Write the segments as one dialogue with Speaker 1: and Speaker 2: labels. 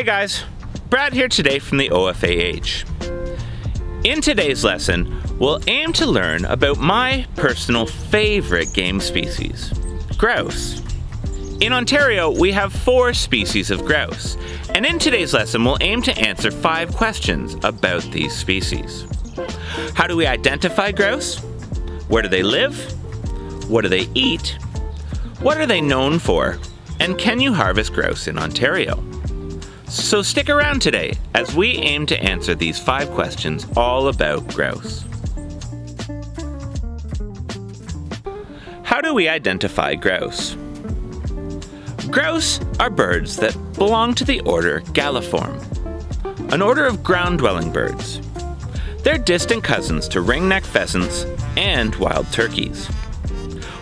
Speaker 1: Hey guys, Brad here today from the OFAH. In today's lesson, we'll aim to learn about my personal favorite game species, grouse. In Ontario, we have four species of grouse, and in today's lesson, we'll aim to answer five questions about these species. How do we identify grouse? Where do they live? What do they eat? What are they known for? And can you harvest grouse in Ontario? So stick around today as we aim to answer these five questions all about grouse. How do we identify grouse? Grouse are birds that belong to the order Galliform, an order of ground-dwelling birds. They're distant cousins to ringneck pheasants and wild turkeys.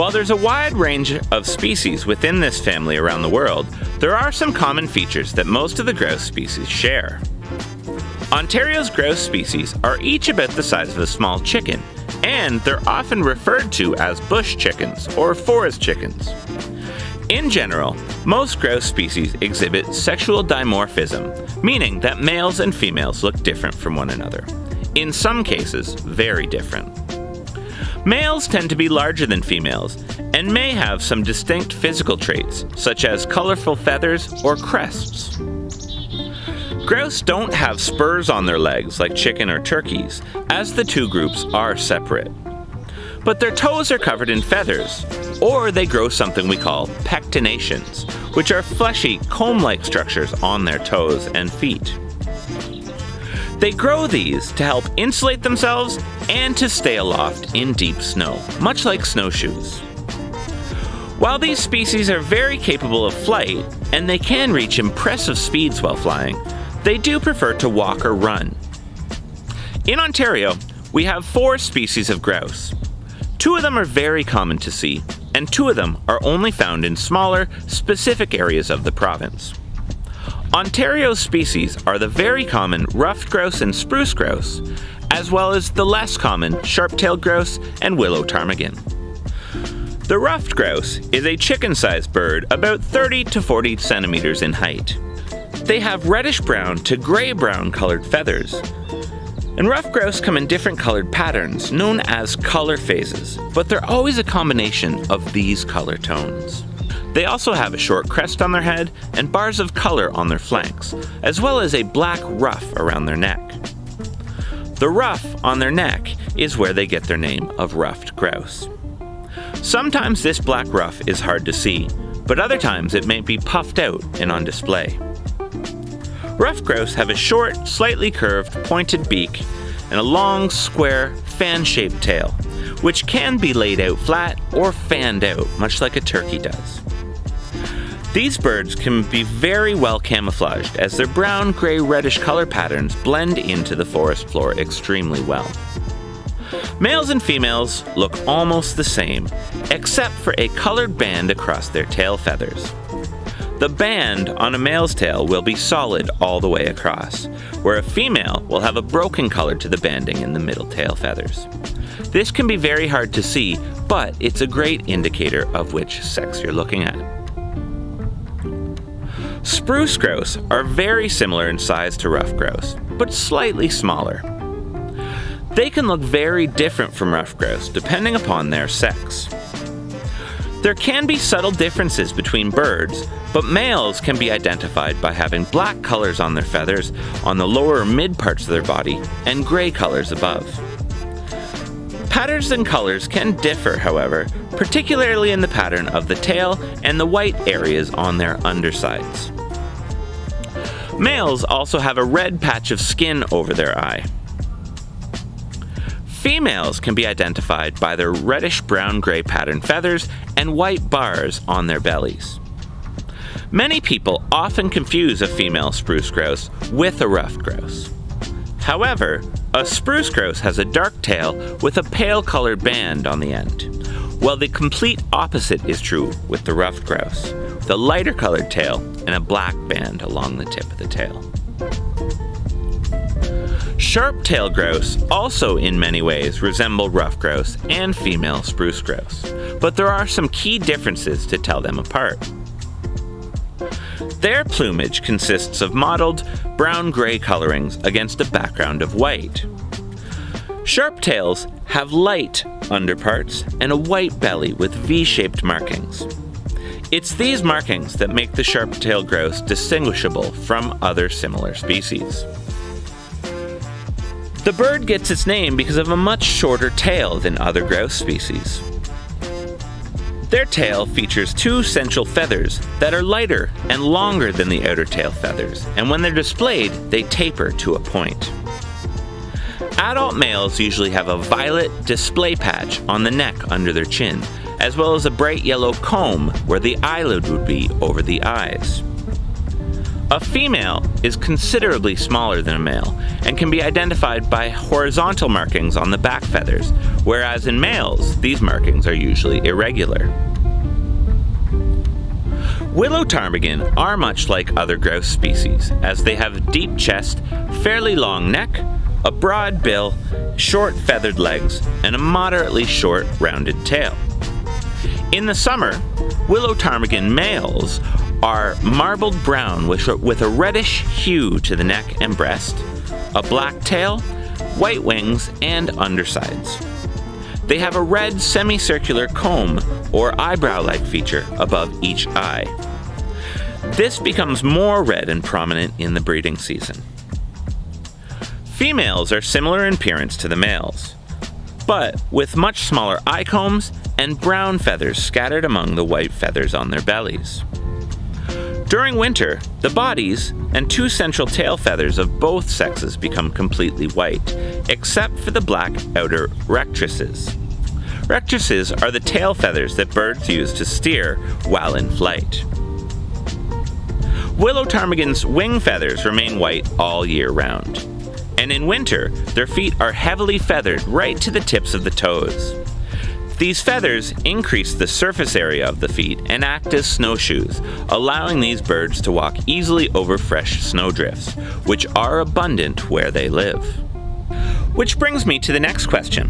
Speaker 1: While there's a wide range of species within this family around the world, there are some common features that most of the grouse species share. Ontario's grouse species are each about the size of a small chicken, and they're often referred to as bush chickens or forest chickens. In general, most grouse species exhibit sexual dimorphism, meaning that males and females look different from one another. In some cases, very different. Males tend to be larger than females and may have some distinct physical traits, such as colorful feathers or crests. Grouse don't have spurs on their legs like chicken or turkeys, as the two groups are separate. But their toes are covered in feathers, or they grow something we call pectinations, which are fleshy, comb like structures on their toes and feet. They grow these to help insulate themselves and to stay aloft in deep snow, much like snowshoes. While these species are very capable of flight, and they can reach impressive speeds while flying, they do prefer to walk or run. In Ontario, we have four species of grouse. Two of them are very common to see, and two of them are only found in smaller, specific areas of the province. Ontario's species are the very common ruffed grouse and spruce grouse, as well as the less common sharp-tailed grouse and willow ptarmigan. The ruffed grouse is a chicken-sized bird about 30 to 40 centimeters in height. They have reddish-brown to gray-brown colored feathers. And ruffed grouse come in different colored patterns, known as color phases, but they're always a combination of these color tones. They also have a short crest on their head and bars of color on their flanks, as well as a black ruff around their neck. The ruff on their neck is where they get their name of ruffed grouse. Sometimes this black ruff is hard to see, but other times it may be puffed out and on display. Ruffed grouse have a short, slightly curved, pointed beak and a long, square, fan-shaped tail, which can be laid out flat or fanned out, much like a turkey does. These birds can be very well camouflaged as their brown, gray, reddish color patterns blend into the forest floor extremely well. Males and females look almost the same, except for a colored band across their tail feathers. The band on a male's tail will be solid all the way across, where a female will have a broken color to the banding in the middle tail feathers. This can be very hard to see, but it's a great indicator of which sex you're looking at. Spruce grouse are very similar in size to ruffed grouse, but slightly smaller. They can look very different from ruffed grouse depending upon their sex. There can be subtle differences between birds, but males can be identified by having black colors on their feathers on the lower mid parts of their body and gray colors above. Patterns and colors can differ, however, particularly in the pattern of the tail and the white areas on their undersides. Males also have a red patch of skin over their eye. Females can be identified by their reddish brown-gray patterned feathers and white bars on their bellies. Many people often confuse a female spruce grouse with a ruffed grouse. However, a spruce grouse has a dark tail with a pale colored band on the end, while the complete opposite is true with the ruffed grouse, the lighter colored tail and a black band along the tip of the tail. Sharp-tailed grouse also in many ways resemble ruffed grouse and female spruce grouse, but there are some key differences to tell them apart. Their plumage consists of mottled brown gray colorings against a background of white. Sharptails have light underparts and a white belly with V shaped markings. It's these markings that make the sharp-tailed grouse distinguishable from other similar species. The bird gets its name because of a much shorter tail than other grouse species. Their tail features two central feathers that are lighter and longer than the outer tail feathers, and when they're displayed, they taper to a point. Adult males usually have a violet display patch on the neck under their chin, as well as a bright yellow comb where the eyelid would be over the eyes. A female is considerably smaller than a male and can be identified by horizontal markings on the back feathers, whereas in males, these markings are usually irregular. Willow ptarmigan are much like other grouse species, as they have a deep chest, fairly long neck, a broad bill, short feathered legs, and a moderately short rounded tail. In the summer, willow ptarmigan males are marbled brown with, with a reddish hue to the neck and breast, a black tail, white wings, and undersides. They have a red semicircular comb or eyebrow like feature above each eye. This becomes more red and prominent in the breeding season. Females are similar in appearance to the males, but with much smaller eye combs and brown feathers scattered among the white feathers on their bellies. During winter, the bodies and two central tail feathers of both sexes become completely white, except for the black outer rectrices. Rectrices are the tail feathers that birds use to steer while in flight. Willow ptarmigan's wing feathers remain white all year round. And in winter, their feet are heavily feathered right to the tips of the toes. These feathers increase the surface area of the feet and act as snowshoes, allowing these birds to walk easily over fresh snowdrifts, which are abundant where they live. Which brings me to the next question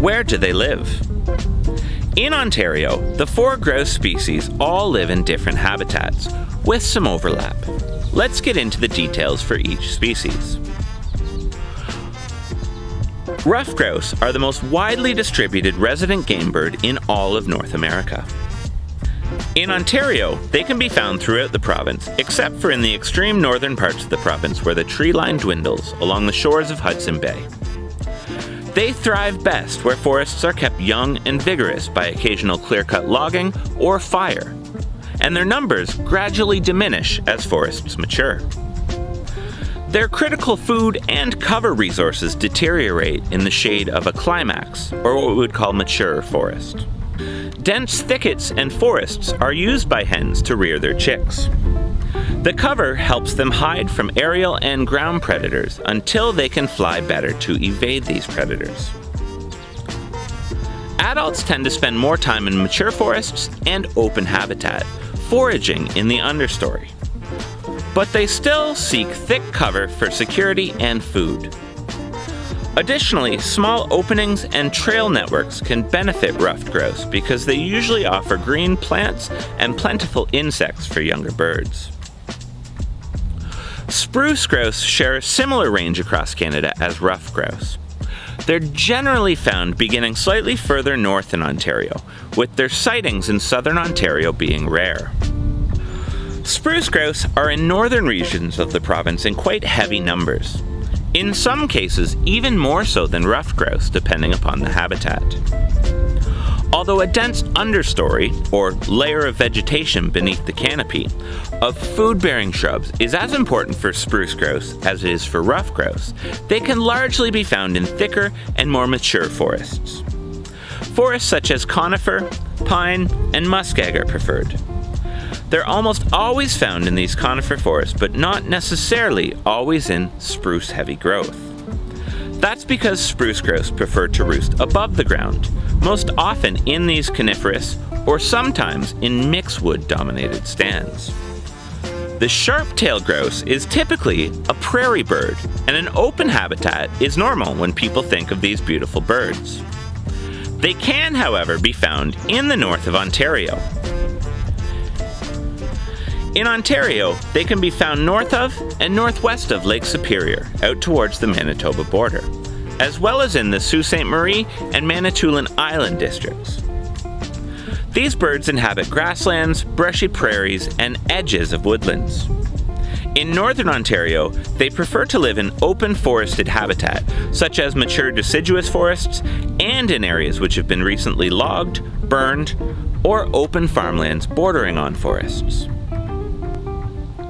Speaker 1: Where do they live? In Ontario, the four grouse species all live in different habitats, with some overlap. Let's get into the details for each species. Ruffed grouse are the most widely distributed resident game bird in all of North America. In Ontario, they can be found throughout the province, except for in the extreme northern parts of the province where the tree line dwindles along the shores of Hudson Bay. They thrive best where forests are kept young and vigorous by occasional clear cut logging or fire, and their numbers gradually diminish as forests mature. Their critical food and cover resources deteriorate in the shade of a climax, or what we would call mature forest. Dense thickets and forests are used by hens to rear their chicks. The cover helps them hide from aerial and ground predators until they can fly better to evade these predators. Adults tend to spend more time in mature forests and open habitat, foraging in the understory but they still seek thick cover for security and food. Additionally, small openings and trail networks can benefit ruffed grouse because they usually offer green plants and plentiful insects for younger birds. Spruce grouse share a similar range across Canada as ruffed grouse. They're generally found beginning slightly further north in Ontario, with their sightings in southern Ontario being rare. Spruce grouse are in northern regions of the province in quite heavy numbers. In some cases, even more so than ruffed grouse, depending upon the habitat. Although a dense understory, or layer of vegetation beneath the canopy, of food bearing shrubs is as important for spruce grouse as it is for ruffed grouse, they can largely be found in thicker and more mature forests. Forests such as conifer, pine, and muskeg are preferred. They're almost always found in these conifer forests, but not necessarily always in spruce heavy growth. That's because spruce grouse prefer to roost above the ground, most often in these coniferous or sometimes in mixed-wood dominated stands. The sharp-tailed grouse is typically a prairie bird, and an open habitat is normal when people think of these beautiful birds. They can, however, be found in the north of Ontario, In Ontario, they can be found north of and northwest of Lake Superior, out towards the Manitoba border, as well as in the Sault Ste. Marie and Manitoulin Island districts. These birds inhabit grasslands, brushy prairies, and edges of woodlands. In northern Ontario, they prefer to live in open forested habitat, such as mature deciduous forests, and in areas which have been recently logged, burned, or open farmlands bordering on forests.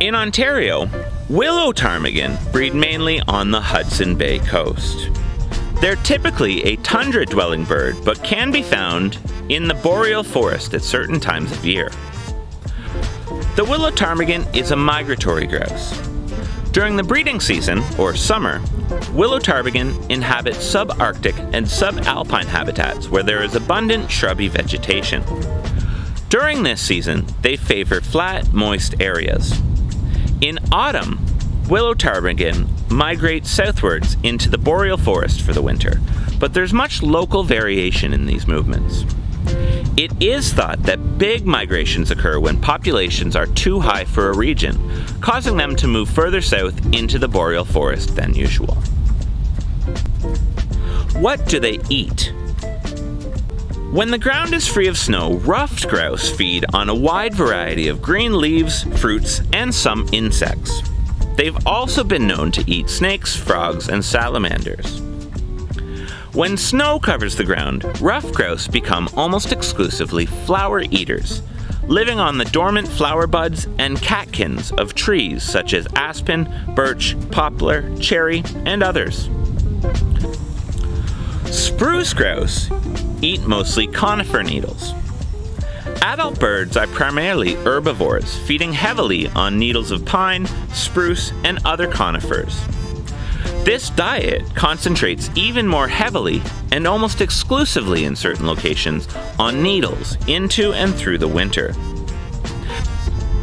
Speaker 1: In Ontario, willow ptarmigan breed mainly on the Hudson Bay coast. They're typically a tundra dwelling bird, but can be found in the boreal forest at certain times of year. The willow ptarmigan is a migratory grouse. During the breeding season, or summer, willow ptarmigan inhabit subarctic and subalpine habitats where there is abundant shrubby vegetation. During this season, they favor flat, moist areas. In autumn, willow ptarmigan migrate southwards into the boreal forest for the winter, but there's much local variation in these movements. It is thought that big migrations occur when populations are too high for a region, causing them to move further south into the boreal forest than usual. What do they eat? When the ground is free of snow, ruffed grouse feed on a wide variety of green leaves, fruits, and some insects. They've also been known to eat snakes, frogs, and salamanders. When snow covers the ground, ruffed grouse become almost exclusively flower eaters, living on the dormant flower buds and catkins of trees such as aspen, birch, poplar, cherry, and others. Spruce grouse eat mostly conifer needles. Adult birds are primarily herbivores, feeding heavily on needles of pine, spruce, and other conifers. This diet concentrates even more heavily and almost exclusively in certain locations on needles into and through the winter.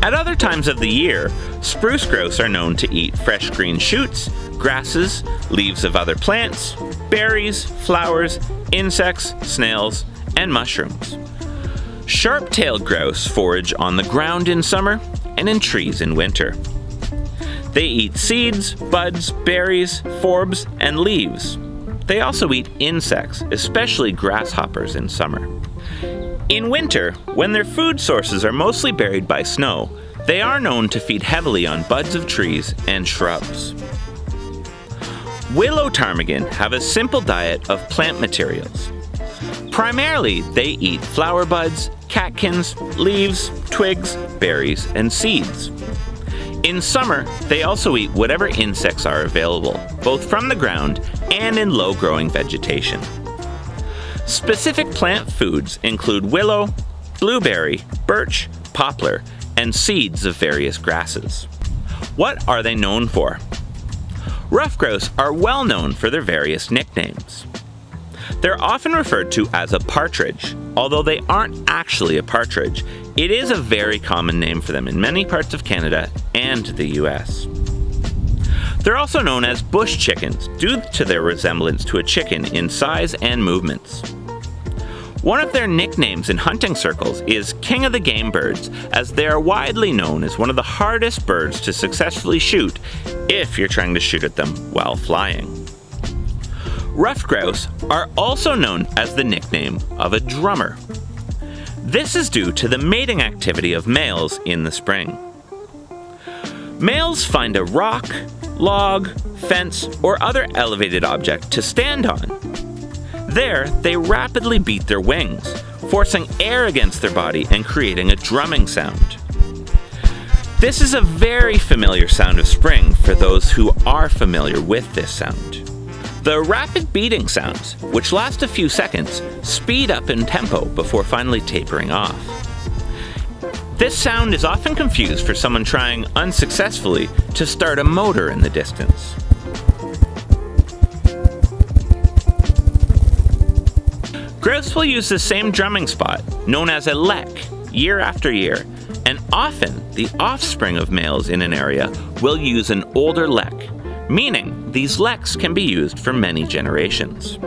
Speaker 1: At other times of the year, spruce grouse are known to eat fresh green shoots, grasses, leaves of other plants, berries, flowers, insects, snails, and mushrooms. Sharp-tailed grouse forage on the ground in summer and in trees in winter. They eat seeds, buds, berries, forbs, and leaves. They also eat insects, especially grasshoppers in summer. In winter, when their food sources are mostly buried by snow, they are known to feed heavily on buds of trees and shrubs. Willow ptarmigan have a simple diet of plant materials. Primarily, they eat flower buds, catkins, leaves, twigs, berries, and seeds. In summer, they also eat whatever insects are available, both from the ground and in low growing vegetation. Specific plant foods include willow, blueberry, birch, poplar, and seeds of various grasses. What are they known for? Ruffed grouse are well known for their various nicknames. They're often referred to as a partridge, although they aren't actually a partridge. It is a very common name for them in many parts of Canada and the US. They're also known as bush chickens due to their resemblance to a chicken in size and movements. One of their nicknames in hunting circles is King of the Game Birds, as they are widely known as one of the hardest birds to successfully shoot if you're trying to shoot at them while flying. Ruffed grouse are also known as the nickname of a drummer. This is due to the mating activity of males in the spring. Males find a rock, log, fence, or other elevated object to stand on. There, they rapidly beat their wings, forcing air against their body and creating a drumming sound. This is a very familiar sound of spring for those who are familiar with this sound. The rapid beating sounds, which last a few seconds, speed up in tempo before finally tapering off. This sound is often confused for someone trying unsuccessfully to start a motor in the distance. Grouse will use the same drumming spot, known as a lek, year after year, and often the offspring of males in an area will use an older lek, meaning these leks can be used for many generations.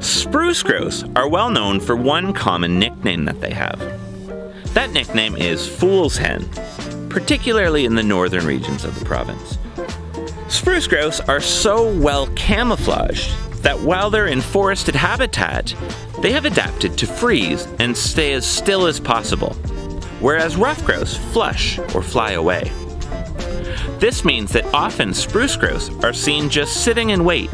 Speaker 1: Spruce grouse are well known for one common nickname that they have. That nickname is fool's hen, particularly in the northern regions of the province. Spruce grouse are so well camouflaged that while they're in forested habitat, they have adapted to freeze and stay as still as possible, whereas ruffed grouse flush or fly away. This means that often spruce grouse are seen just sitting in wait,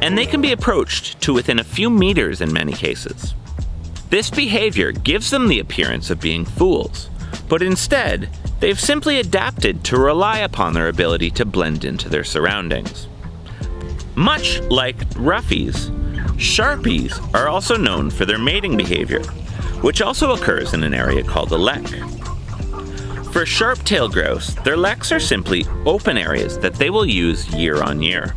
Speaker 1: and they can be approached to within a few meters in many cases. This behavior gives them the appearance of being fools, but instead, they've simply adapted to rely upon their ability to blend into their surroundings. Much like ruffies, sharpies are also known for their mating behavior, which also occurs in an area called a lek. For sharp-tailed grouse, their leks are simply open areas that they will use year on year.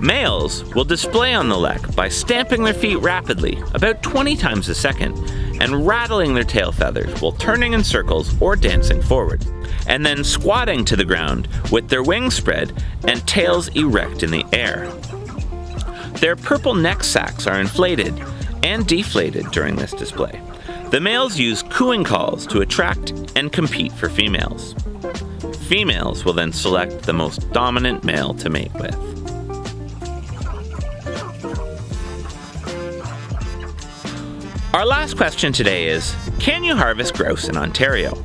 Speaker 1: Males will display on the lek by stamping their feet rapidly, about 20 times a second, and rattling their tail feathers while turning in circles or dancing forward, and then squatting to the ground with their wings spread and tails erect in the air. Their purple neck sacs are inflated and deflated during this display. The males use cooing calls to attract and compete for females. Females will then select the most dominant male to mate with. Our last question today is Can you harvest grouse in Ontario?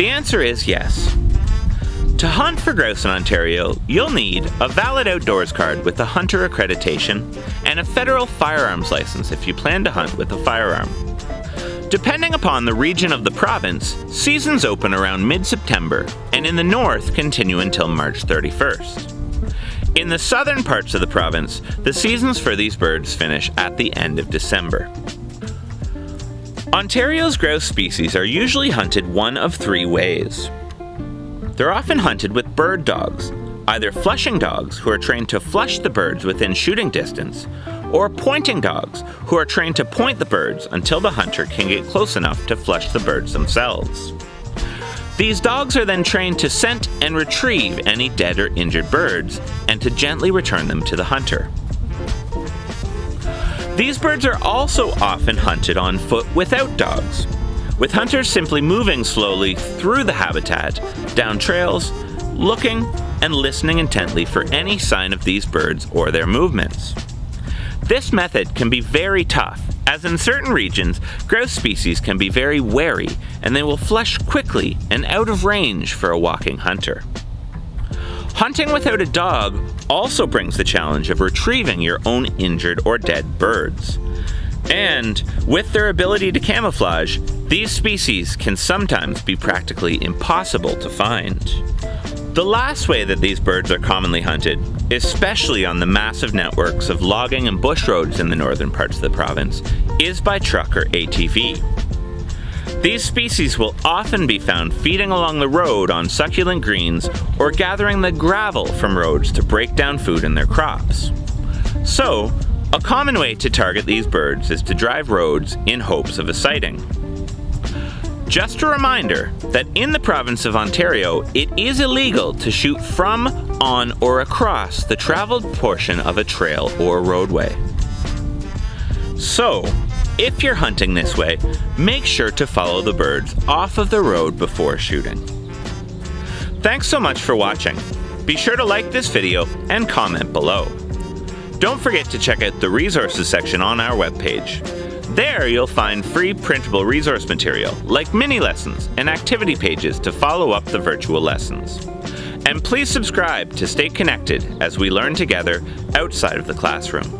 Speaker 1: The answer is yes. To hunt for grouse in Ontario, you'll need a valid outdoors card with a hunter accreditation and a federal firearms license if you plan to hunt with a firearm. Depending upon the region of the province, seasons open around mid September and in the north continue until March 31st. In the southern parts of the province, the seasons for these birds finish at the end of December. Ontario's grouse species are usually hunted one of three ways. They're often hunted with bird dogs, either flushing dogs who are trained to flush the birds within shooting distance, or pointing dogs who are trained to point the birds until the hunter can get close enough to flush the birds themselves. These dogs are then trained to scent and retrieve any dead or injured birds and to gently return them to the hunter. These birds are also often hunted on foot without dogs, with hunters simply moving slowly through the habitat, down trails, looking and listening intently for any sign of these birds or their movements. This method can be very tough, as in certain regions, grouse species can be very wary and they will flush quickly and out of range for a walking hunter. Hunting without a dog also brings the challenge of retrieving your own injured or dead birds. And with their ability to camouflage, these species can sometimes be practically impossible to find. The last way that these birds are commonly hunted, especially on the massive networks of logging and bush roads in the northern parts of the province, is by truck or ATV. These species will often be found feeding along the road on succulent greens or gathering the gravel from roads to break down food in their crops. So, a common way to target these birds is to drive roads in hopes of a sighting. Just a reminder that in the province of Ontario, it is illegal to shoot from, on, or across the traveled portion of a trail or roadway. So, if you're hunting this way, make sure to follow the birds off of the road before shooting. Thanks so much for watching. Be sure to like this video and comment below. Don't forget to check out the resources section on our webpage. There you'll find free printable resource material like mini lessons and activity pages to follow up the virtual lessons. And please subscribe to stay connected as we learn together outside of the classroom.